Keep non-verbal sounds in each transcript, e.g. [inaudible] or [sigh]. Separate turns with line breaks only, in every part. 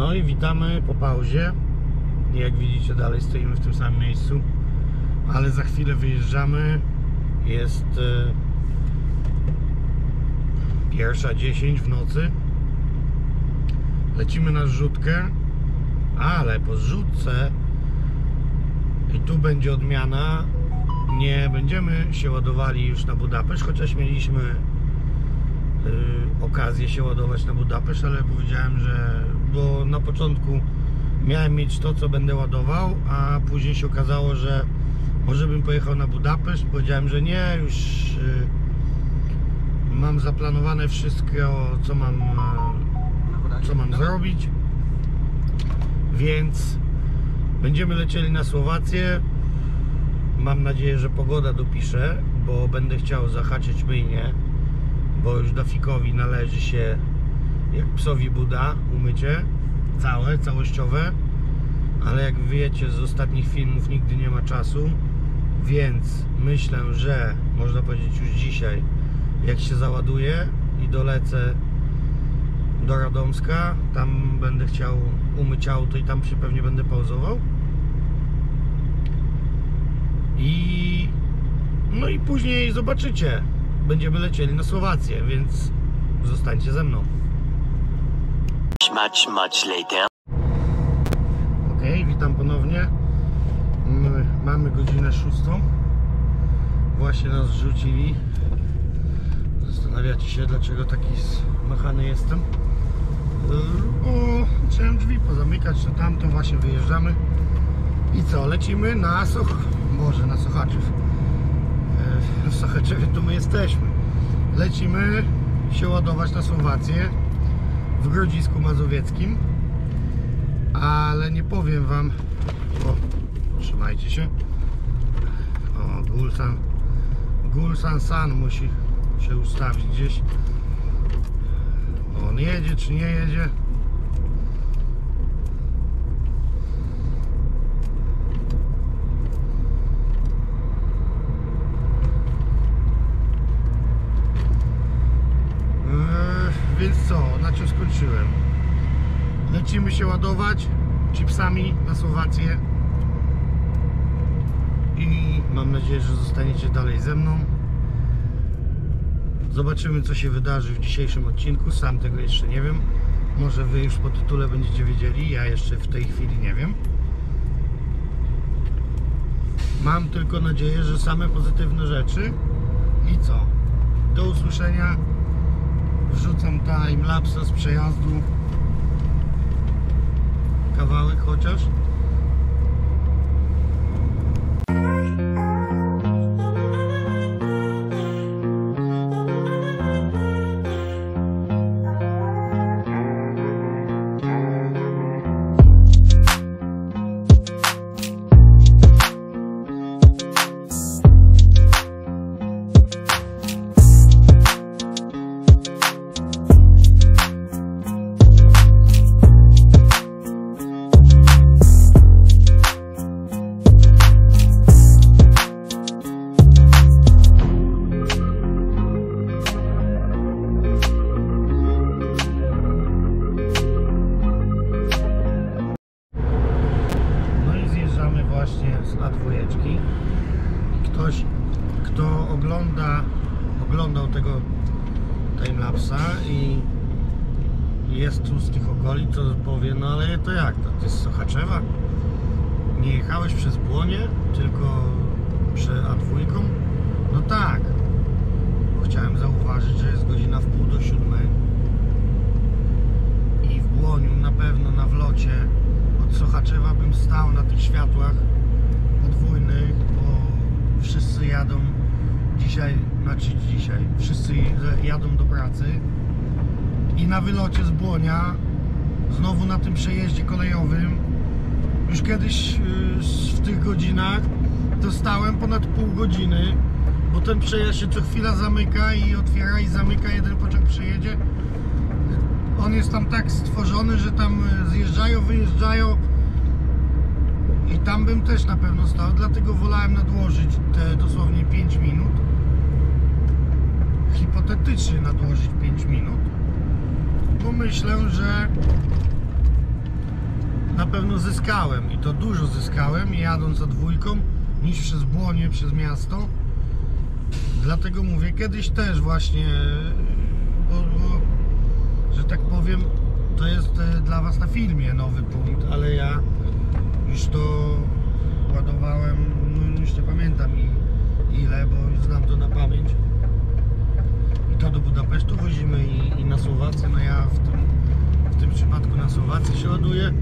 No i witamy po pauzie. Jak widzicie, dalej stoimy w tym samym miejscu, ale za chwilę wyjeżdżamy. Jest e, pierwsza 10 w nocy. Lecimy na zrzutkę, ale po zrzutce i tu będzie odmiana. Nie będziemy się ładowali już na Budapeszt, chociaż mieliśmy okazję się ładować na Budapeszt, ale powiedziałem, że bo na początku miałem mieć to, co będę ładował, a później się okazało, że może bym pojechał na Budapeszt. Powiedziałem, że nie, już y, mam zaplanowane wszystko, co mam, y, co mam zrobić, więc będziemy lecieli na Słowację. Mam nadzieję, że pogoda dopisze, bo będę chciał zahaczyć myjnie, bo już Dafikowi należy się jak psowi Buda umycie, całe, całościowe, ale jak wiecie z ostatnich filmów nigdy nie ma czasu, więc myślę, że można powiedzieć już dzisiaj, jak się załaduję i dolecę do Radomska, tam będę chciał umyć auto i tam się pewnie będę pauzował. I no i później zobaczycie. Będziemy lecieli na Słowację, więc zostańcie ze mną.
Much, much later.
Ok, witam ponownie. My Mamy godzinę szóstą. Właśnie nas zrzucili. Zastanawiacie się, dlaczego taki zmachany jestem. Yy, O, chciałem drzwi pozamykać, to tamto właśnie wyjeżdżamy. I co, lecimy na Soch... Boże, na Sochaczew. [laughs] W Sochaczewie tu my jesteśmy. Lecimy się ładować na Słowację w Grodzisku Mazowieckim ale nie powiem wam o, trzymajcie się. O, Gulsan Gulsan San musi się ustawić gdzieś. On jedzie czy nie jedzie Eee, więc co, na czym skończyłem Lecimy się ładować chipsami na Słowację i mam nadzieję, że zostaniecie dalej ze mną. Zobaczymy, co się wydarzy w dzisiejszym odcinku. Sam tego jeszcze nie wiem. Może Wy już po tytule będziecie wiedzieli, ja jeszcze w tej chwili nie wiem. Mam tylko nadzieję, że same pozytywne rzeczy. I co? Do usłyszenia. Wrzucam timelapsa z przejazdu kawałek chociaż. Ktoś, kto ogląda, oglądał tego timelapsa i jest tu z tych okolic, to powie, no ale to jak, to, jest Sochaczewa? Nie jechałeś przez Błonie, tylko przy A2? No tak. Bo chciałem zauważyć, że jest godzina w pół do siódmej i w Błoniu na pewno na wlocie od Sochaczewa bym stał na tych światłach podwójnych, wszyscy jadą dzisiaj, znaczy dzisiaj, wszyscy jadą do pracy i na wylocie z Błonia znowu na tym przejeździe kolejowym już kiedyś yy, w tych godzinach dostałem ponad pół godziny bo ten przejazd się co chwila zamyka i otwiera i zamyka jeden pociąg przejedzie. On jest tam tak stworzony, że tam y, zjeżdżają, wyjeżdżają tam bym też na pewno stał, dlatego wolałem nadłożyć te dosłownie 5 minut hipotetycznie nadłożyć 5 minut bo myślę, że na pewno zyskałem i to dużo zyskałem jadąc za dwójką niż przez błonie, przez miasto. Dlatego mówię, kiedyś też właśnie, bo, bo, że tak powiem, to jest e, dla Was na filmie nowy punkt, ale ja już to ładowałem, no już nie pamiętam ile, bo znam to na pamięć. I to do Budapesztu wozimy i, i na Słowację, no ja w tym, w tym przypadku na Słowację się ładuję.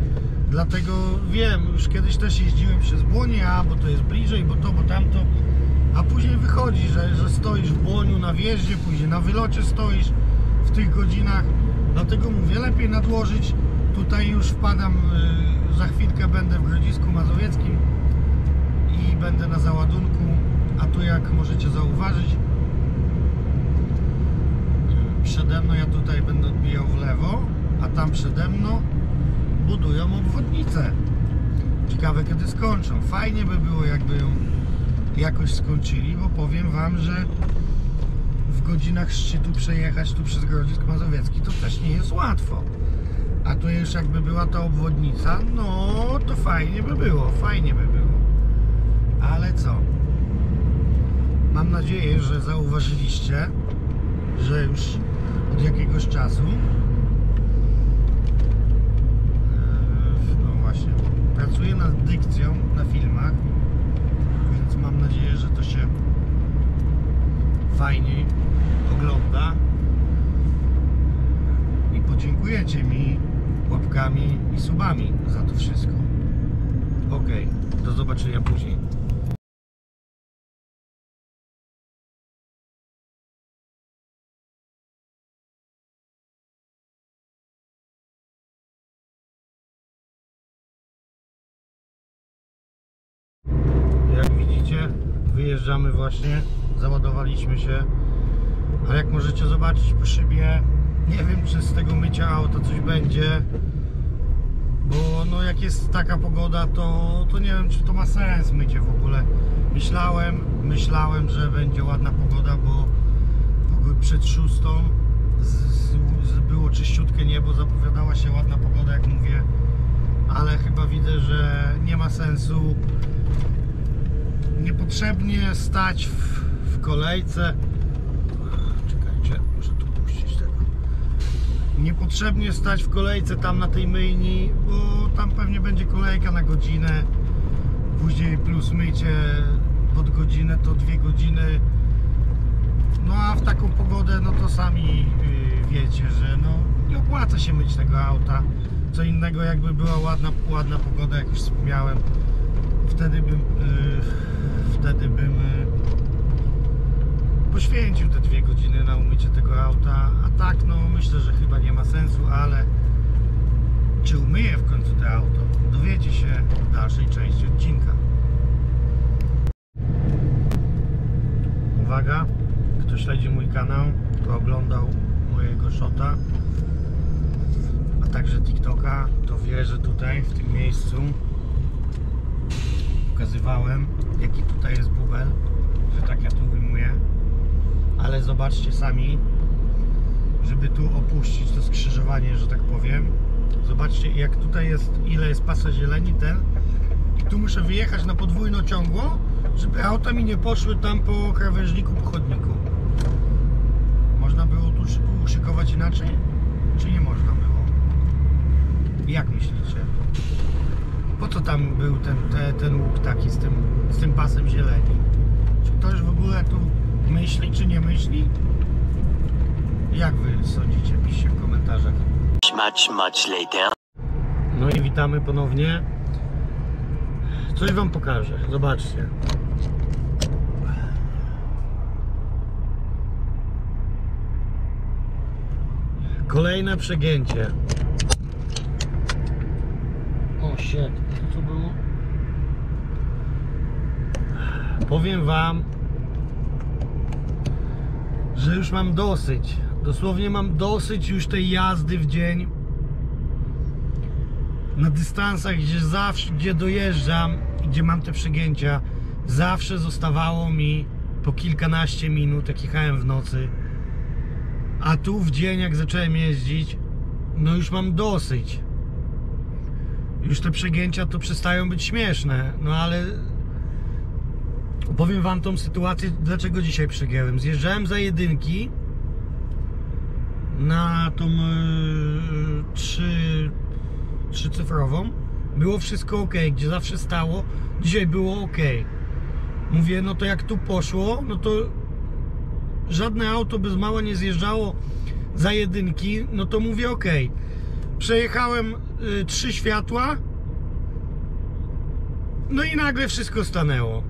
Dlatego wiem, już kiedyś też jeździłem przez Błonie, a bo to jest bliżej, bo to, bo tamto. A później wychodzi, że, że stoisz w Błoniu na wjeździe, później na wylocie stoisz w tych godzinach. Dlatego mówię, lepiej nadłożyć. Tutaj już wpadam, y, za chwilkę będę w Grodzisku Mazowieckim i będę na załadunku. A tu jak możecie zauważyć, przede mną ja tutaj będę odbijał w lewo, a tam przede mną budują obwodnicę. Ciekawe kiedy skończą. Fajnie by było jakby ją jakoś skończyli, bo powiem Wam, że w godzinach szczytu przejechać tu przez Grodzisk Mazowiecki to też nie jest łatwo. A tu już jakby była ta obwodnica, no to fajnie by było, fajnie by było. Ale co? Mam nadzieję, że zauważyliście, że już od jakiegoś czasu Eee, No właśnie. Pracuję nad dykcją na filmach, więc mam nadzieję, że to się fajniej ogląda. I podziękujecie mi łapkami i subami za to wszystko. Ok, do zobaczenia później. Jak widzicie, wyjeżdżamy właśnie, załadowaliśmy się. A jak możecie zobaczyć po szybie, nie wiem czy z tego mycia auta coś będzie. Bo no jak jest taka pogoda, to, to nie wiem czy to ma sens mycie w ogóle. Myślałem, myślałem, że będzie ładna pogoda, bo przed szóstą z, z, było czyściutkie niebo, zapowiadała się ładna pogoda, jak mówię. Ale chyba widzę, że nie ma sensu niepotrzebnie stać w, w kolejce. Czekajcie, muszę tu puścić tego. Niepotrzebnie stać w kolejce tam na tej myjni, bo tam pewnie będzie kolejka na godzinę. Później plus mycie pod godzinę to dwie godziny. No a w taką pogodę, no to sami yy, wiecie, że no nie opłaca się myć tego auta. Co innego jakby była ładna, ładna pogoda, jak już wspomniałem wtedy bym, y, wtedy bym y, poświęcił te dwie godziny na umycie tego auta, a tak no myślę, że chyba nie ma sensu, ale czy umyję w końcu to auto, dowiecie się w dalszej części odcinka. Uwaga, kto śledzi mój kanał, kto oglądał mojego shota, a także TikToka, to wie, że tutaj w tym miejscu pokazywałem jaki tutaj jest bubel, że tak ja tu ujmuję ale zobaczcie sami żeby tu opuścić to skrzyżowanie, że tak powiem zobaczcie jak tutaj jest, ile jest pasa zieleni ten i tu muszę wyjechać na podwójno ciągło żeby auta mi nie poszły tam po krawężniku, po chodniku można było tu szy- uszykować inaczej? czy nie można było? jak myślicie? Po co tam był ten, te, ten łuk taki z tym, z tym pasem zieleni? Czy ktoś w ogóle tu myśli, czy nie myśli? Jak wy sądzicie? Piszcie w komentarzach.
Much, much later.
No i witamy ponownie. Coś wam pokażę. Zobaczcie. Kolejne przegięcie. O shit, co było? Powiem wam, że już mam dosyć. Dosłownie mam dosyć już tej jazdy w dzień na dystansach, gdzie zawsze, gdzie dojeżdżam, gdzie mam te przegięcia, zawsze zostawało mi po kilkanaście minut, jak jechałem w nocy. A tu w dzień, jak zacząłem jeździć, no już mam dosyć. już te przegięcia to przestają być śmieszne. No ale opowiem wam tą sytuację, dlaczego dzisiaj przegięłem. Zjeżdżałem za jedynki na tą yy, trzy, trzycyfrową. Było wszystko ok, gdzie zawsze stało. Dzisiaj było ok. Mówię, no to jak tu poszło, no to żadne auto bez mała nie zjeżdżało za jedynki, no to mówię ok. Przejechałem y, trzy światła, no i nagle wszystko stanęło.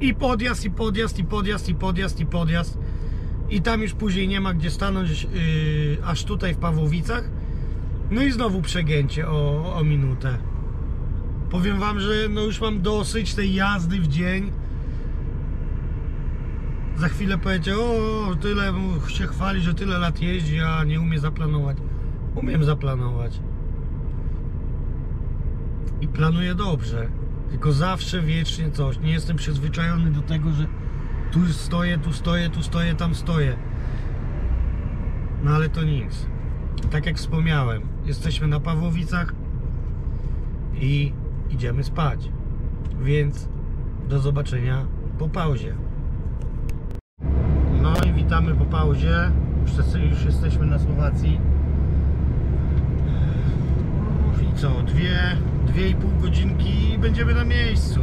I podjazd, i podjazd, i podjazd, i podjazd, i podjazd. I tam już później nie ma gdzie stanąć, yy, aż tutaj w Pawłowicach. No i znowu przegięcie o, o minutę. Powiem wam, że no już mam dosyć tej jazdy w dzień. Za chwilę powiecie, o tyle się chwali, że tyle lat jeździ, a nie umie zaplanować. Umiem zaplanować. I planuję dobrze. Tylko zawsze wiecznie coś. Nie jestem przyzwyczajony do tego, że tu stoję, tu stoję, tu stoję, tam stoję. No ale to nic. Tak jak wspomniałem, jesteśmy na Pawłowicach i idziemy spać. Więc do zobaczenia po pauzie. No i witamy po pauzie. Już, jesteśmy na Słowacji. I co? Dwie, dwie i pół godzinki i będziemy na miejscu.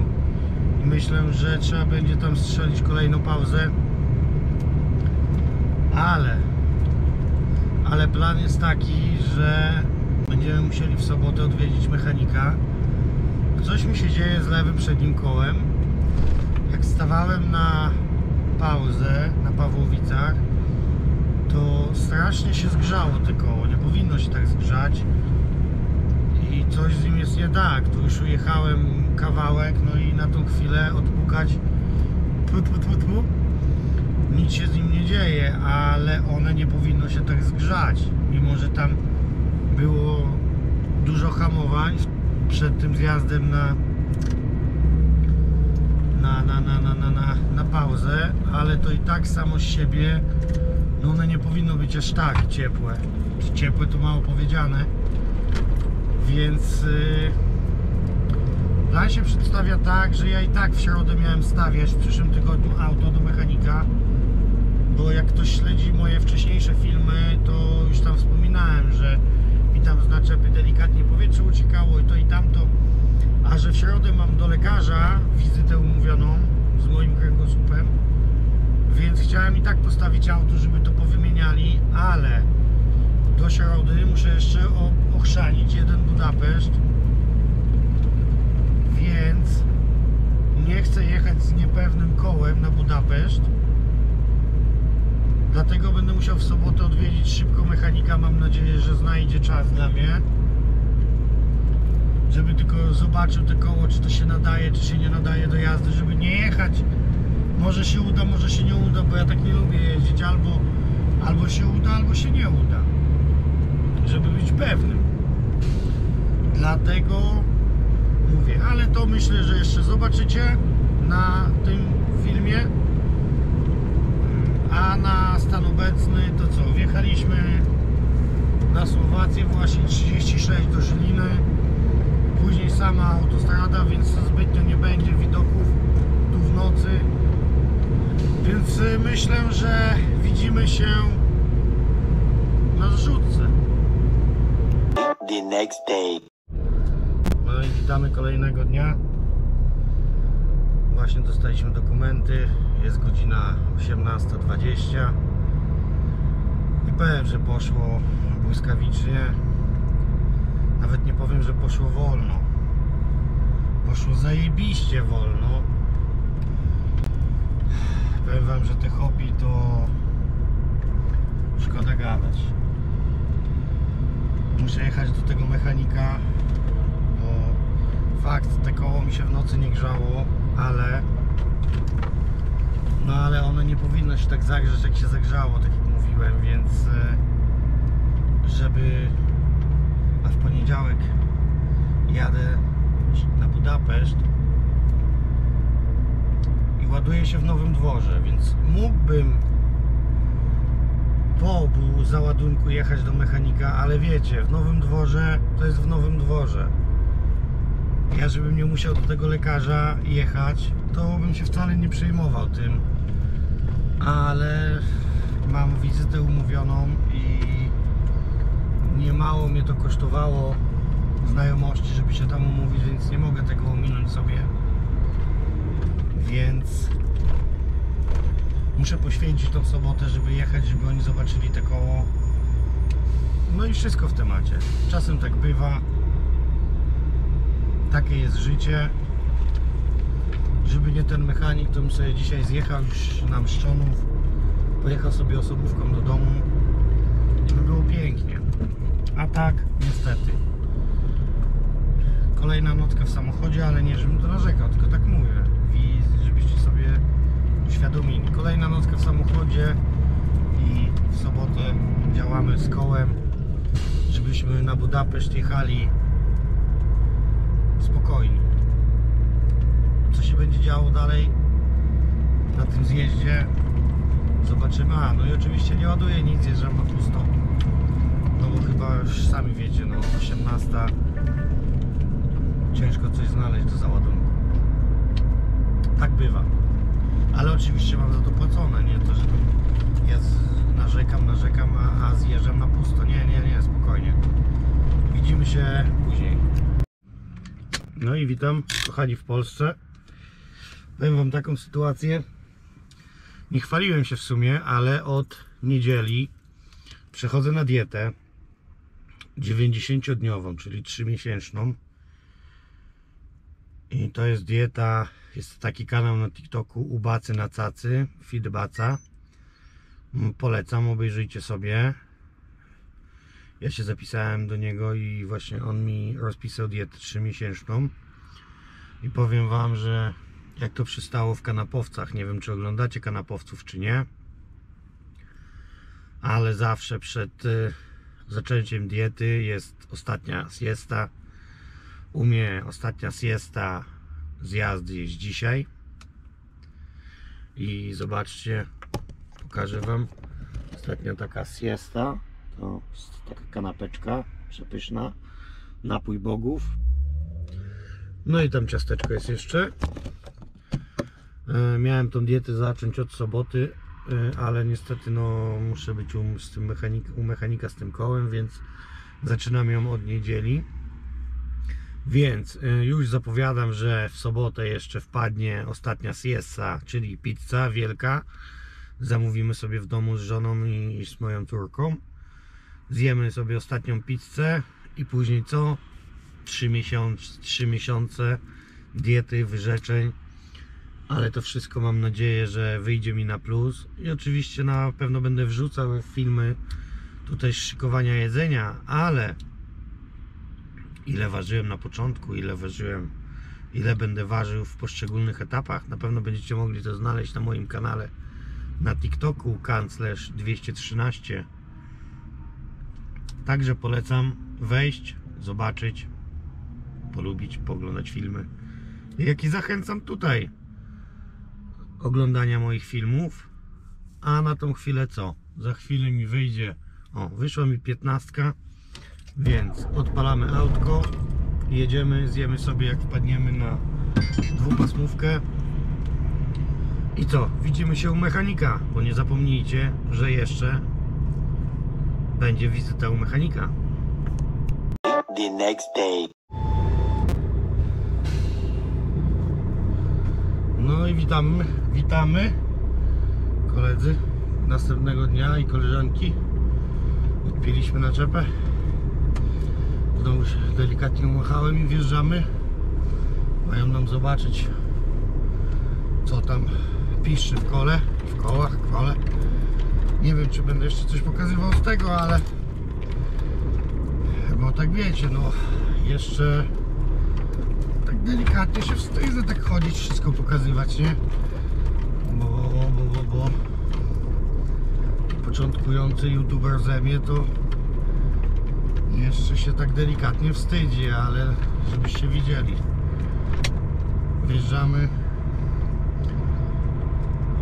I myślę, że trzeba będzie tam strzelić kolejną pauzę. Ale ale plan jest taki, że będziemy musieli w sobotę odwiedzić mechanika. Coś mi się dzieje z lewym przednim kołem. Jak stawałem na pauzę na Pawłowicach, to strasznie się zgrzało te koło. Nie powinno się tak zgrzać. I coś z nim jest nie tak. Tu już ujechałem kawałek, no i na tą chwilę odpukać. Tfu, tfu, tfu, tfu nic się z nim nie dzieje, ale one nie powinno się tak zgrzać, mimo że tam było dużo hamowań przed tym zjazdem na na, na, na, na, na, na, na pauzę, ale to i tak samo z siebie no one nie powinno być aż tak ciepłe. Ciepłe to mało powiedziane. Więc yy, plan się przedstawia tak, że ja i tak w środę miałem stawiać w przyszłym tygodniu auto do mechanika bo jak ktoś śledzi moje wcześniejsze filmy, to już tam wspominałem, że mi tam z naczepy delikatnie powietrze uciekało i to i tamto, a że w środę mam do lekarza wizytę umówioną z moim kręgosłupem, więc chciałem i tak postawić auto, żeby to powymieniali, ale do środy muszę jeszcze ochrzanić jeden Budapeszt, więc nie chcę jechać z niepewnym kołem na Budapeszt, Dlatego będę musiał w sobotę odwiedzić szybko mechanika. Mam nadzieję, że znajdzie czas dla mnie. Żeby tylko zobaczył te koło, czy to się nadaje, czy się nie nadaje do jazdy, żeby nie jechać. Może się uda, może się nie uda, bo ja tak nie lubię jeździć. Albo, albo się uda, albo się nie uda. Żeby być pewnym. Dlatego mówię, ale to myślę, że jeszcze zobaczycie na tym filmie. A na stan obecny to co? Wjechaliśmy na Słowację właśnie 36 do Żyliny. Później sama autostrada, więc zbytnio nie będzie widoków tu w nocy. Więc y, myślę, że widzimy się na zrzutce.
The next day.
Witamy kolejnego dnia. Właśnie dostaliśmy dokumenty. Jest godzina 18.20 i powiem, że poszło błyskawicznie. Nawet nie powiem, że poszło wolno. Poszło zajebiście wolno. Powiem wam, że te hobby to szkoda gadać. Muszę jechać do tego mechanika, fakt, te koło mi się w nocy nie grzało, ale no ale ono nie powinno się tak zagrzać jak się zagrzało, tak jak mówiłem, więc e, żeby a w poniedziałek jadę na Budapeszt i ładuję się w Nowym Dworze, więc mógłbym po obu załadunku jechać do mechanika, ale wiecie, w Nowym Dworze to jest w Nowym Dworze. Ja, żebym nie musiał do tego lekarza jechać, to bym się wcale nie przejmował tym. Ale mam wizytę umówioną i nie mało mnie to kosztowało znajomości, żeby się tam umówić, więc nie mogę tego ominąć sobie. Więc muszę poświęcić tą sobotę, żeby jechać, żeby oni zobaczyli te koło. No i wszystko w temacie. Czasem tak bywa. Takie jest życie. Żeby nie ten mechanik, to bym sobie dzisiaj zjechał już na Mszczonów. Pojechał sobie osobówką do domu. I by było pięknie. A tak, niestety. Kolejna nocka w samochodzie, ale nie żebym to narzekał, tylko tak mówię. I żebyście sobie uświadomili. Kolejna nocka w samochodzie i w sobotę działamy z kołem, żebyśmy na Budapeszt jechali spokojni. Co się będzie działo dalej na tym zjeździe zobaczymy. A, no i oczywiście nie ładuję nic, jeżdżam na pusto. No bo chyba już sami wiecie, no 18 ciężko coś znaleźć do załadunku. Tak bywa. Ale oczywiście mam za to płacone, nie to, że ja narzekam, narzekam, a zjeżdżam na pusto. Nie, nie, nie, spokojnie. Widzimy się później. No i witam, kochani w Polsce. Powiem wam taką sytuację. Nie chwaliłem się w sumie, ale od niedzieli przechodzę na dietę 90-dniową, czyli 3-miesięczną. I to jest dieta, jest taki kanał na TikToku Ubacy na cacy, Feedbaca. Polecam, obejrzyjcie sobie. Ja się zapisałem do niego i właśnie on mi rozpisał dietę 3-miesięczną. I powiem wam, że jak to przystało w kanapowcach, nie wiem czy oglądacie kanapowców czy nie, ale zawsze przed y, zaczęciem diety jest ostatnia siesta. U mnie ostatnia siesta z jazdy jest dzisiaj. I zobaczcie, pokażę Wam. Ostatnia taka siesta to jest taka kanapeczka przepyszna. Napój bogów. No i tam ciasteczko jest jeszcze. E, Miałem tą dietę zacząć od soboty, e, ale niestety no, muszę być u, z tym mechanik, u mechanika z tym kołem, więc zaczynam ją od niedzieli. Więc y, już zapowiadam, że w sobotę jeszcze wpadnie ostatnia siesta, czyli pizza wielka. Zamówimy sobie w domu z żoną i z moją córką. Zjemy sobie ostatnią pizzę i później co? 3 miesiące, 3 miesiące diety, wyrzeczeń. Ale to wszystko mam nadzieję, że wyjdzie mi na plus. I oczywiście na pewno będę wrzucał filmy tutaj z szykowania jedzenia, ale ile ważyłem na początku, ile ważyłem, ile będę ważył w poszczególnych etapach. Na pewno będziecie mogli to znaleźć na moim kanale na TikToku kanclerz 213. Także polecam wejść, zobaczyć, polubić, poglądać filmy. Jak i zachęcam tutaj oglądania moich filmów. A na tą chwilę co? Za chwilę mi wyjdzie. O, wyszła mi 15. Więc odpalamy autko, jedziemy, zjemy sobie jak wpadniemy na dwupasmówkę. I co? Widzimy się u mechanika, bo nie zapomnijcie, że jeszcze będzie wizyta u mechanika.
The next day.
No i witamy, witamy koledzy następnego dnia i koleżanki. Odpiliśmy naczepę. Znowu się delikatnie umachałem i wjeżdżamy. Mają nam zobaczyć co tam piszczy w kole, w kołach, w kole. Nie wiem czy będę jeszcze coś pokazywał z tego, ale bo tak wiecie, no jeszcze tak delikatnie się wstydzę tak chodzić, wszystko pokazywać, nie? Bo, bo, bo, bo początkujący youtuber ze mnie to jeszcze się tak delikatnie wstydzi, ale żebyście widzieli. Wjeżdżamy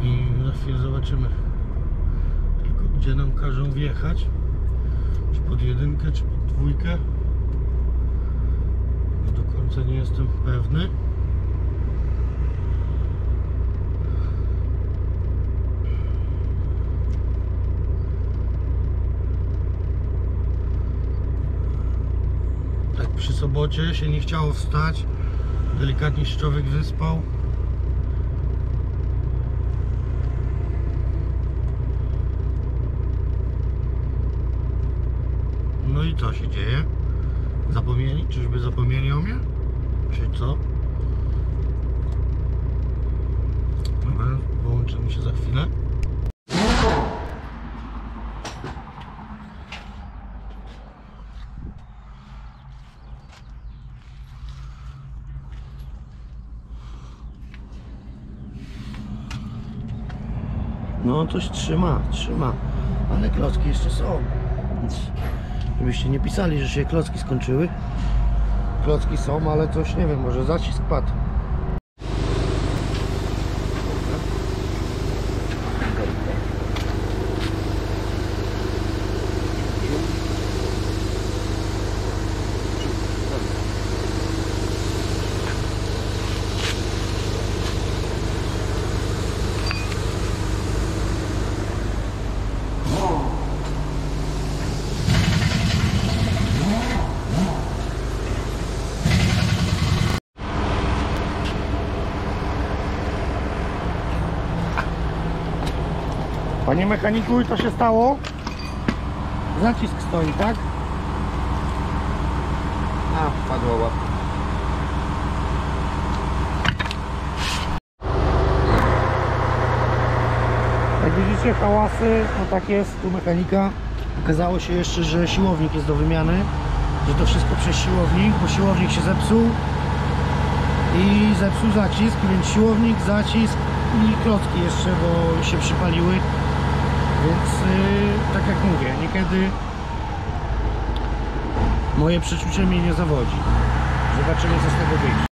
i za chwilę zobaczymy gdzie nam każą wjechać. Czy pod jedynkę, czy pod dwójkę. No do końca nie jestem pewny. Tak przy sobocie się nie chciało wstać. Delikatnie się człowiek wyspał. No i co się dzieje? Zapomnieli? Czyżby zapomnieli o mnie? Czy co? Dobra, połączymy się za chwilę. No coś trzyma, trzyma. Ale klocki jeszcze są. Więc żebyście nie pisali, że się klocki skończyły. Klocki są, ale coś nie wiem, może zacisk padł. Panie mechaniku, i co się stało? Zacisk stoi, tak? A, wpadła łapka. Jak widzicie hałasy, no tak jest, tu mechanika. Okazało się jeszcze, że siłownik jest do wymiany, że to wszystko przez siłownik, bo siłownik się zepsuł i zepsuł zacisk, więc siłownik, zacisk i klocki jeszcze, bo się przypaliły. Więc yy, tak jak mówię, niekiedy moje przeczucie mnie nie zawodzi. Zobaczymy co z tego wyjdzie.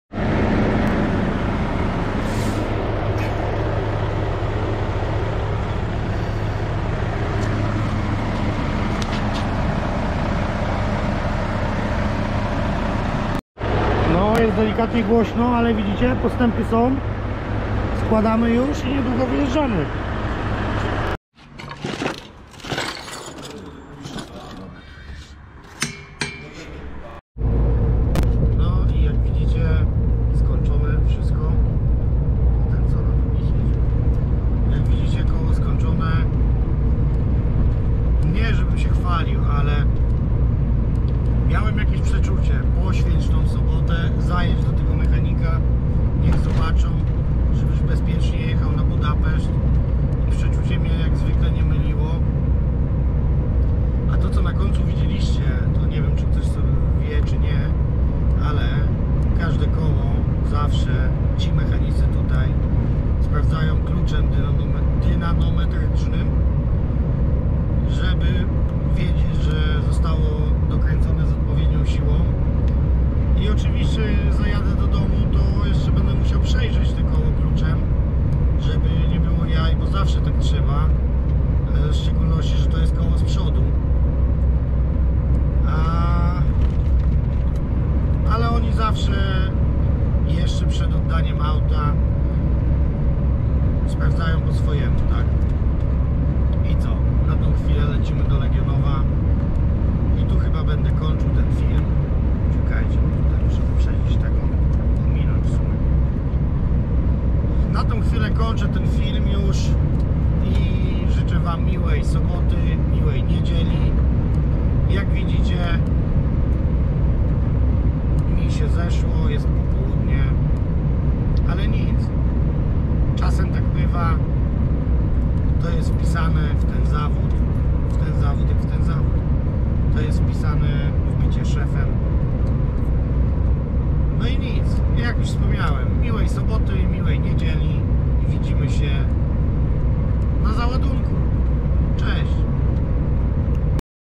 No, jest delikatnie głośno, ale widzicie, postępy są. Składamy już i niedługo wyjeżdżamy. Soboty, miłej niedzieli i widzimy się na załadunku.